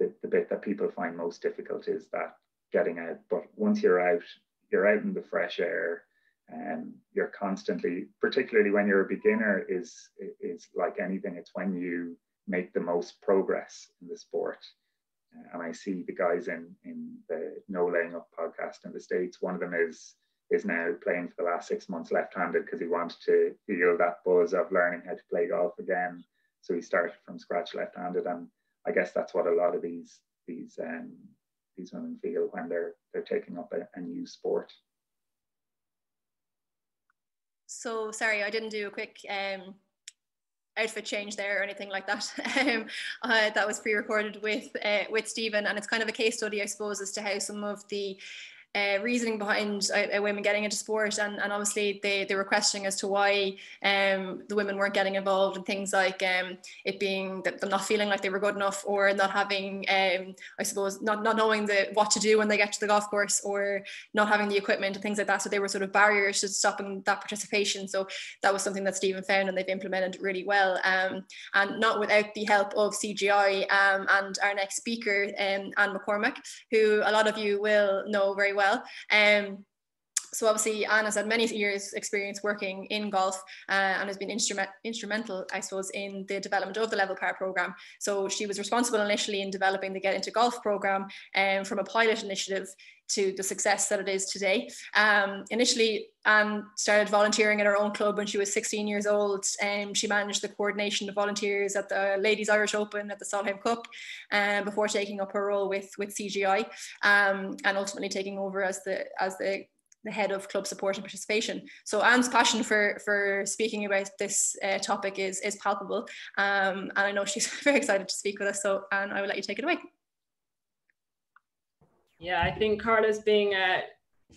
the, the bit that people find most difficult is that getting out. But once you're out, you're out in the fresh air. and um, you're constantly, particularly when you're a beginner, is is like anything. It's when you make the most progress in the sport. And I see the guys in in the No Laying Up podcast in the states. One of them is is now playing for the last six months left-handed because he wanted to feel that buzz of learning how to play golf again. So he started from scratch left-handed, and I guess that's what a lot of these these um, these women feel when they're they're taking up a, a new sport. So sorry, I didn't do a quick um, outfit change there or anything like that. um, uh, that was pre-recorded with uh, with Steven, and it's kind of a case study, I suppose, as to how some of the uh, reasoning behind uh, women getting into sport, and, and obviously they, they were questioning as to why um, the women weren't getting involved and things like um, it being that them not feeling like they were good enough or not having, um, I suppose, not, not knowing the, what to do when they get to the golf course or not having the equipment and things like that. So they were sort of barriers to stopping that participation. So that was something that Steven found and they've implemented really well. Um, and not without the help of CGI um, and our next speaker, um, Anne McCormack, who a lot of you will know very well. Um, so obviously Anne has had many years experience working in golf uh, and has been instrument, instrumental, I suppose, in the development of the Level Par program. So she was responsible initially in developing the Get Into Golf program um, from a pilot initiative to the success that it is today. Um, initially, Anne started volunteering at her own club when she was 16 years old. Um, she managed the coordination of volunteers at the Ladies Irish Open at the Solheim Cup um, before taking up her role with, with CGI um, and ultimately taking over as the, as the the head of club support and participation. So Anne's passion for for speaking about this uh, topic is is palpable, um, and I know she's very excited to speak with us. So Anne, I will let you take it away. Yeah, I think Carla's being uh,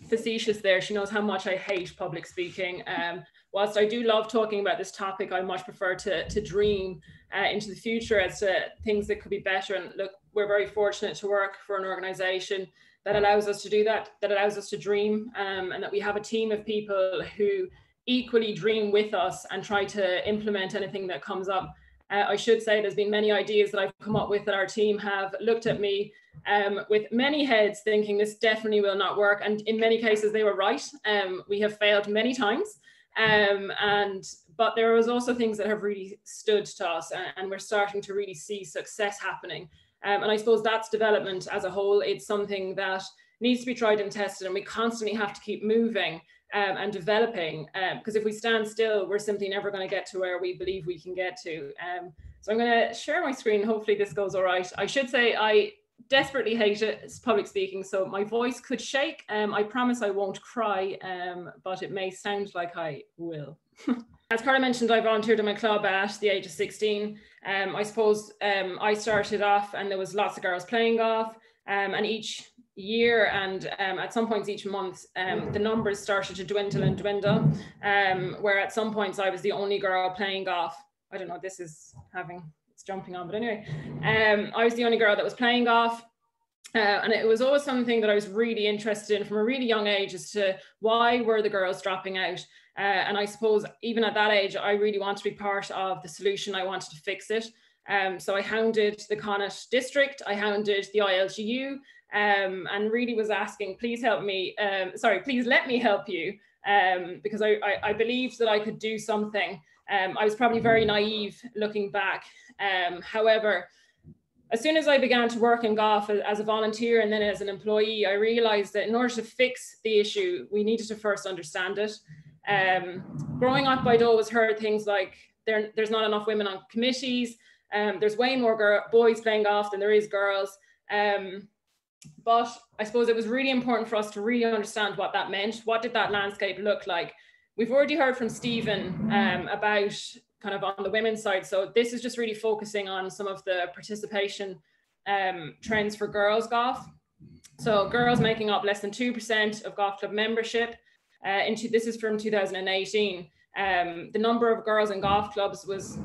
facetious there. She knows how much I hate public speaking. Um, whilst I do love talking about this topic, I much prefer to to dream uh, into the future as to things that could be better. And look, we're very fortunate to work for an organisation that allows us to do that, that allows us to dream, um, and that we have a team of people who equally dream with us and try to implement anything that comes up. Uh, I should say there's been many ideas that I've come up with that our team have looked at me um, with many heads thinking this definitely will not work. And in many cases, they were right. Um, we have failed many times. Um, and but there was also things that have really stood to us and, and we're starting to really see success happening. Um, and I suppose that's development as a whole. It's something that needs to be tried and tested, and we constantly have to keep moving um, and developing. Because um, if we stand still, we're simply never going to get to where we believe we can get to. Um, so I'm going to share my screen. Hopefully, this goes all right. I should say I desperately hate it, public speaking, so my voice could shake. Um, I promise I won't cry, um, but it may sound like I will. As Carla mentioned, I volunteered in my club at the age of 16. Um, I suppose um, I started off and there was lots of girls playing golf um, and each year and um, at some points each month um, the numbers started to dwindle and dwindle um, where at some points I was the only girl playing golf. I don't know, this is having, it's jumping on, but anyway, I was the only girl that was playing golf. Uh, and it was always something that I was really interested in from a really young age as to why were the girls dropping out uh, and I suppose even at that age, I really wanted to be part of the solution. I wanted to fix it. Um, so I hounded the Connacht district, I hounded the ILGU, um, and really was asking, please help me, um, sorry, please let me help you, um, because I, I, I, believed that I could do something. Um, I was probably very naive looking back. Um, however, as soon as I began to work in golf as a volunteer and then as an employee, I realized that in order to fix the issue, we needed to first understand it. Um, growing up, I'd always heard things like there, there's not enough women on committees. Um, there's way more girl, boys playing golf than there is girls. Um, but I suppose it was really important for us to really understand what that meant. What did that landscape look like? We've already heard from Steven um, about kind of on the women's side. So this is just really focusing on some of the participation um, trends for girls golf. So girls making up less than 2% of golf club membership. Uh, into, this is from 2018. Um, the number of girls in golf clubs was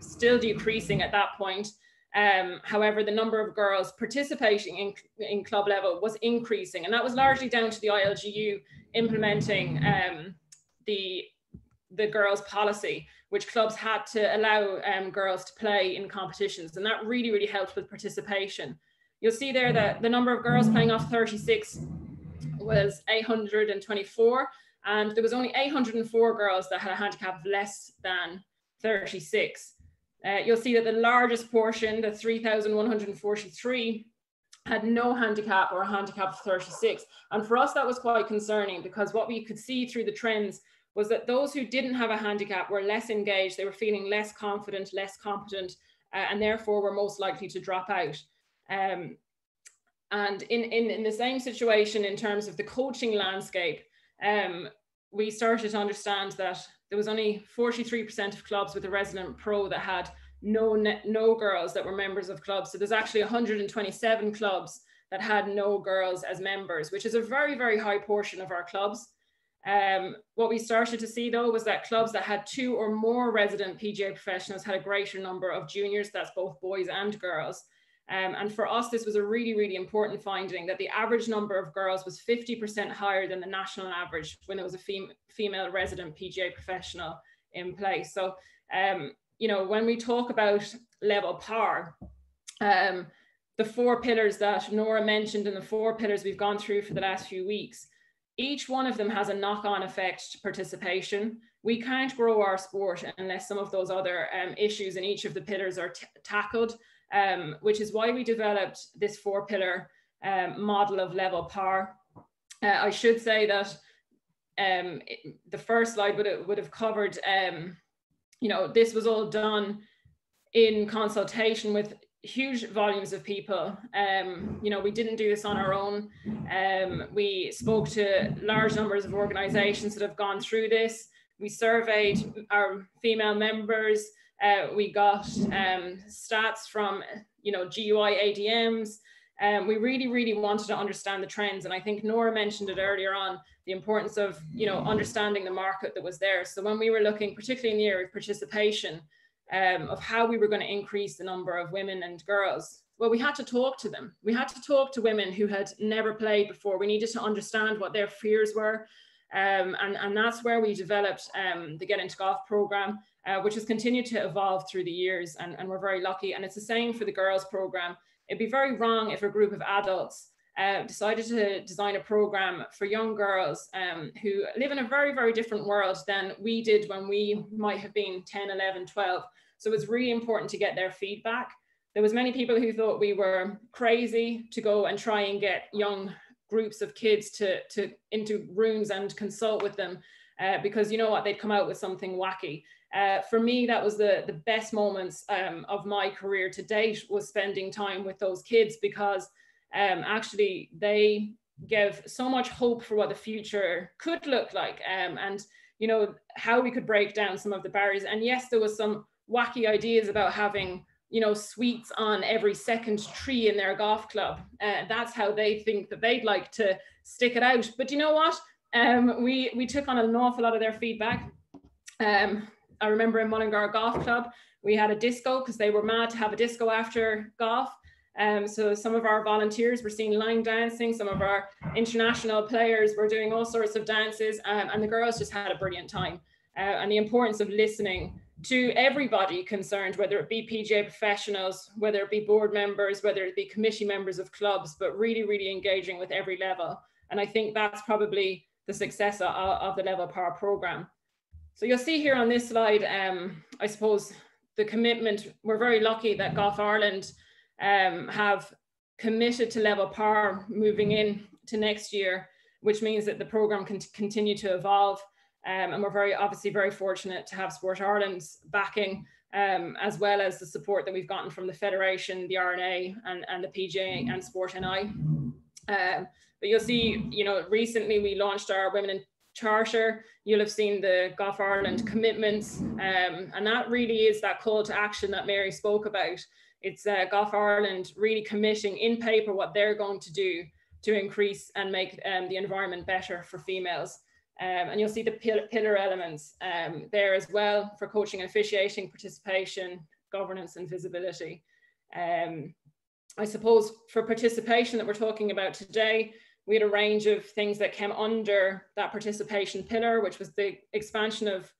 still decreasing at that point. Um, however, the number of girls participating in, in club level was increasing, and that was largely down to the ILGU implementing um, the the girls policy, which clubs had to allow um, girls to play in competitions, and that really really helped with participation. You'll see there that the number of girls playing off 36 was 824, and there was only 804 girls that had a handicap of less than 36. Uh, you'll see that the largest portion, the 3,143, had no handicap or a handicap of 36. And for us, that was quite concerning because what we could see through the trends was that those who didn't have a handicap were less engaged, they were feeling less confident, less competent, uh, and therefore were most likely to drop out. Um, and in, in, in the same situation in terms of the coaching landscape, um, we started to understand that there was only 43% of clubs with a resident pro that had no no girls that were members of clubs. So there's actually 127 clubs that had no girls as members, which is a very, very high portion of our clubs. Um, what we started to see though was that clubs that had two or more resident PGA professionals had a greater number of juniors, that's both boys and girls. Um, and for us, this was a really, really important finding that the average number of girls was 50% higher than the national average when there was a fem female resident PGA professional in place. So, um, you know, when we talk about level par, um, the four pillars that Nora mentioned and the four pillars we've gone through for the last few weeks, each one of them has a knock-on effect to participation. We can't grow our sport unless some of those other um, issues in each of the pillars are tackled, um, which is why we developed this four-pillar um, model of level par. Uh, I should say that um, it, the first slide would have, would have covered, um, you know, this was all done in consultation with huge volumes of people. Um, you know, we didn't do this on our own. Um, we spoke to large numbers of organizations that have gone through this. We surveyed our female members. Uh, we got um, stats from, you know, GUI ADMs. Um, we really, really wanted to understand the trends. And I think Nora mentioned it earlier on, the importance of, you know, understanding the market that was there. So when we were looking, particularly in the area of participation, um, of how we were going to increase the number of women and girls. Well, we had to talk to them. We had to talk to women who had never played before. We needed to understand what their fears were. Um, and, and that's where we developed um, the Get Into Golf program, uh, which has continued to evolve through the years. And, and we're very lucky. And it's the same for the girls program. It'd be very wrong if a group of adults uh, decided to design a program for young girls um, who live in a very, very different world than we did when we might have been 10, 11, 12. So it's really important to get their feedback. There was many people who thought we were crazy to go and try and get young groups of kids to, to into rooms and consult with them uh, because you know what, they'd come out with something wacky. Uh, for me, that was the, the best moments um, of my career to date was spending time with those kids because um, actually they gave so much hope for what the future could look like um, and you know how we could break down some of the barriers and yes there was some wacky ideas about having you know sweets on every second tree in their golf club. Uh, that's how they think that they'd like to stick it out. But you know what? Um, we we took on an awful lot of their feedback. Um, i remember in mullingar golf club we had a disco because they were mad to have a disco after golf. Um, so some of our volunteers were seeing line dancing, some of our international players were doing all sorts of dances, um, and the girls just had a brilliant time. Uh, and the importance of listening to everybody concerned, whether it be PGA professionals, whether it be board members, whether it be committee members of clubs, but really, really engaging with every level. And I think that's probably the success of, of the Level Par program. So you'll see here on this slide, um, I suppose the commitment, we're very lucky that Golf Ireland um, have committed to level par moving in to next year, which means that the program can continue to evolve. Um, and we're very obviously very fortunate to have Sport Ireland's backing, um, as well as the support that we've gotten from the Federation, the R&A, and, and the PGA and Sport NI. Um, but you'll see, you know, recently we launched our Women in Charter. You'll have seen the Golf Ireland commitments, um, and that really is that call to action that Mary spoke about. It's uh, Golf Ireland really committing in paper what they're going to do to increase and make um, the environment better for females. Um, and you'll see the pillar elements um, there as well for coaching and officiating, participation, governance and visibility. Um, I suppose for participation that we're talking about today, we had a range of things that came under that participation pillar, which was the expansion of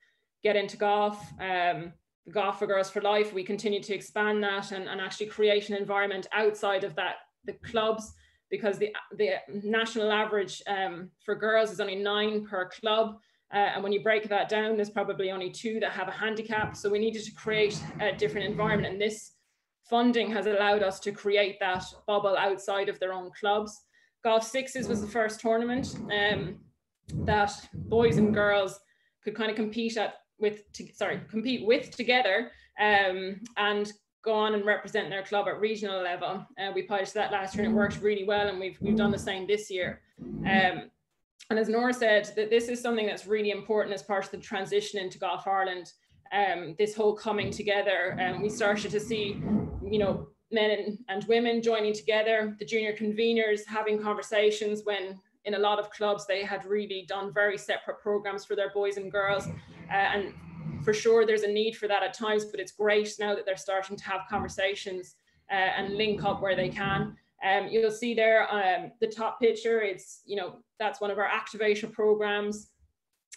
get into golf, um, Golf for Girls for Life, we continue to expand that and, and actually create an environment outside of that, the clubs, because the, the national average um, for girls is only nine per club. Uh, and when you break that down, there's probably only two that have a handicap. So we needed to create a different environment. And this funding has allowed us to create that bubble outside of their own clubs. Golf Sixes was the first tournament um, that boys and girls could kind of compete at with to, sorry compete with together um, and go on and represent their club at regional level. Uh, we piloted that last year and it worked really well, and we've we've done the same this year. Um, and as Nora said, that this is something that's really important as part of the transition into Golf Ireland. Um, this whole coming together, and um, we started to see, you know, men and women joining together, the junior conveners having conversations when in a lot of clubs they had really done very separate programs for their boys and girls. Uh, and for sure there's a need for that at times, but it's great now that they're starting to have conversations uh, and link up where they can. Um, you'll see there um, the top picture, it's, you know, that's one of our activation programs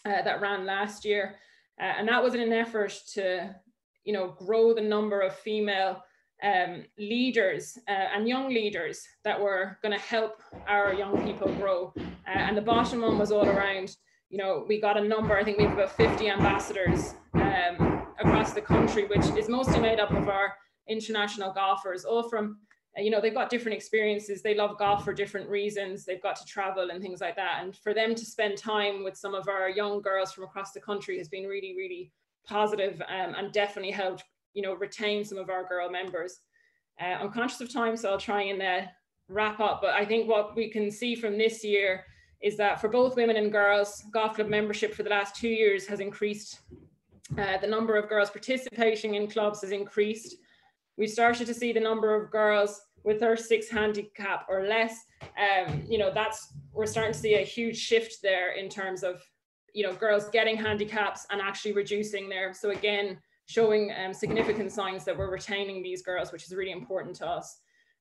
uh, that ran last year. Uh, and that was in an effort to, you know, grow the number of female um, leaders uh, and young leaders that were going to help our young people grow. Uh, and the bottom one was all around, you know, we got a number, I think we have about 50 ambassadors um, across the country, which is mostly made up of our international golfers, all from, uh, you know, they've got different experiences. They love golf for different reasons. They've got to travel and things like that. And for them to spend time with some of our young girls from across the country has been really, really positive, um, and definitely helped you know, retain some of our girl members. Uh, I'm conscious of time, so I'll try and uh, wrap up. But I think what we can see from this year is that for both women and girls, golf club membership for the last two years has increased. Uh, the number of girls participating in clubs has increased. We started to see the number of girls with their six handicap or less. Um, you know, that's we're starting to see a huge shift there in terms of you know girls getting handicaps and actually reducing there. So again, showing um, significant signs that we're retaining these girls, which is really important to us.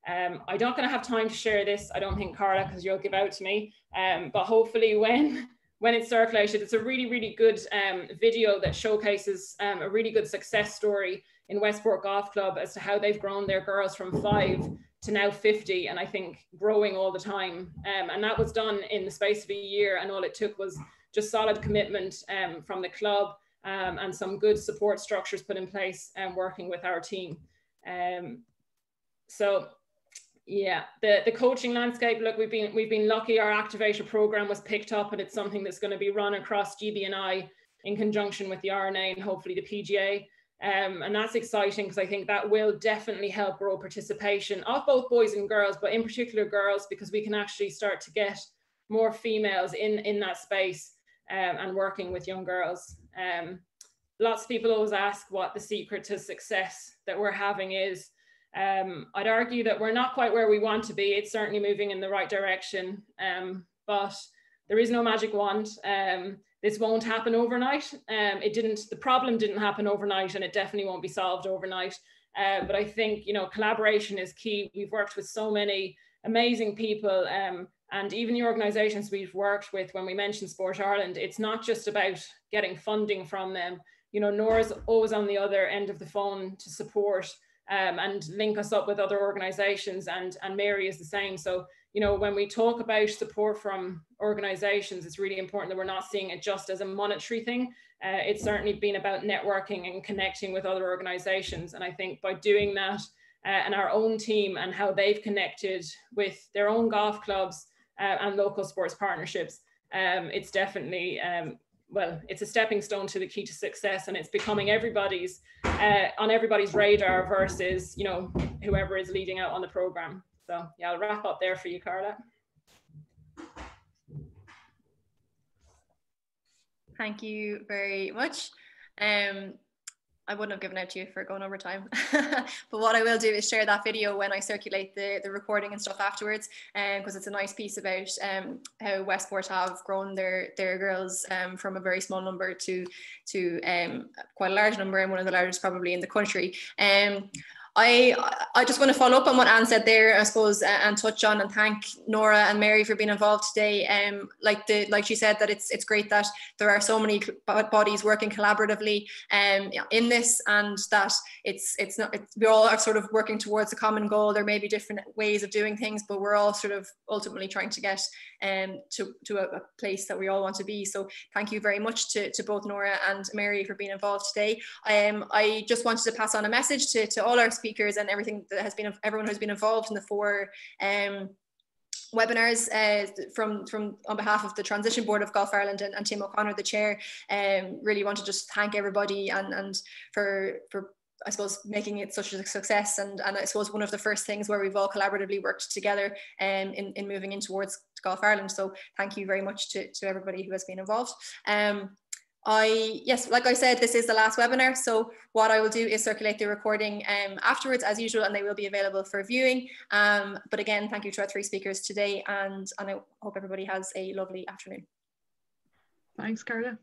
Um, I'm not going to have time to share this, I don't think, Carla, because you'll give out to me. Um, but hopefully, when when it's circulated, it's a really, really good um, video that showcases um, a really good success story in Westport Golf Club as to how they've grown their girls from five to now 50, and I think growing all the time. Um, and that was done in the space of a year, and all it took was just solid commitment um, from the club and some good support structures put in place and working with our team. So yeah, the, the coaching landscape, look, we've been, we've been lucky our activator program was picked up and it's something that's going to be run across GB&I in conjunction with the R&A and hopefully the PGA. Um, and that's exciting because I think that will definitely help grow participation of both boys and girls, but in particular girls, because we can actually start to get more females in, in that space um, and working with young girls. Um, lots of people always ask what the secret to success that we're having is. Um, I'd argue that we're not quite where we want to be. It's certainly moving in the right direction, um, but there is no magic wand. Um, this won't happen overnight. Um, it didn't. The problem didn't happen overnight, and it definitely won't be solved overnight. Uh, but I think you know collaboration is key. We've worked with so many amazing people um, and even the organizations we've worked with, when we mention Sport Ireland, it's not just about getting funding from them. You know, Nora's always on the other end of the phone to support um, and link us up with other organizations, and, and Mary is the same. So, you know, when we talk about support from organizations, it's really important that we're not seeing it just as a monetary thing. Uh, it's certainly been about networking and connecting with other organizations. And I think by doing that, uh, and our own team and how they've connected with their own golf clubs uh, and local sports partnerships. Um, it's definitely, um, well, it's a stepping stone to the key to success and it's becoming everybody's, uh, on everybody's radar versus, you know, whoever is leading out on the program. So yeah, I'll wrap up there for you, Carla. Thank you very much. Um, I wouldn't have given out to you for going over time. but what I will do is share that video when I circulate the, the recording and stuff afterwards, because um, it's a nice piece about um, how Westport have grown their their girls um, from a very small number to to um, quite a large number and one of the largest probably in the country. Um, I I just want to follow up on what Anne said there, I suppose, and touch on and thank Nora and Mary for being involved today. Um, like the like she said that it's it's great that there are so many bodies working collaboratively um in this, and that it's it's not it's, we all are sort of working towards a common goal. There may be different ways of doing things, but we're all sort of ultimately trying to get um to to a, a place that we all want to be. So thank you very much to to both Nora and Mary for being involved today. Um, I just wanted to pass on a message to to all our speakers and everything that has been everyone who's been involved in the four um, webinars uh, from from on behalf of the transition board of golf ireland and, and tim o'connor the chair um, really want to just thank everybody and and for for I suppose making it such a success and, and I suppose one of the first things where we've all collaboratively worked together um, in, in moving in towards Golf Ireland. So thank you very much to, to everybody who has been involved. Um, I, yes, like I said, this is the last webinar. So what I will do is circulate the recording um, afterwards as usual, and they will be available for viewing. Um, but again, thank you to our three speakers today, and, and I hope everybody has a lovely afternoon. Thanks, Carla.